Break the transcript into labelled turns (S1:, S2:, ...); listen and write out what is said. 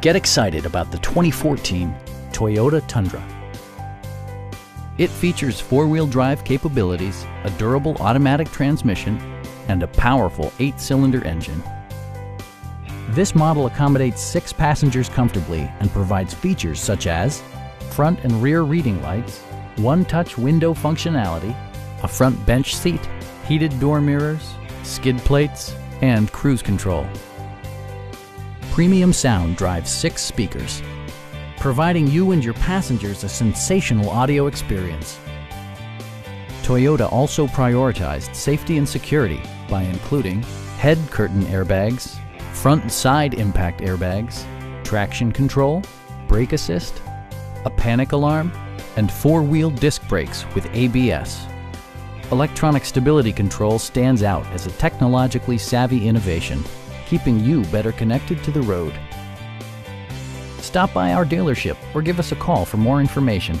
S1: Get excited about the 2014 Toyota Tundra. It features four-wheel drive capabilities, a durable automatic transmission, and a powerful eight-cylinder engine. This model accommodates six passengers comfortably and provides features such as front and rear reading lights, one-touch window functionality, a front bench seat, heated door mirrors, skid plates, and cruise control. Premium sound drives six speakers, providing you and your passengers a sensational audio experience. Toyota also prioritized safety and security by including head curtain airbags, front and side impact airbags, traction control, brake assist, a panic alarm, and four-wheel disc brakes with ABS. Electronic stability control stands out as a technologically savvy innovation, keeping you better connected to the road. Stop by our dealership or give us a call for more information.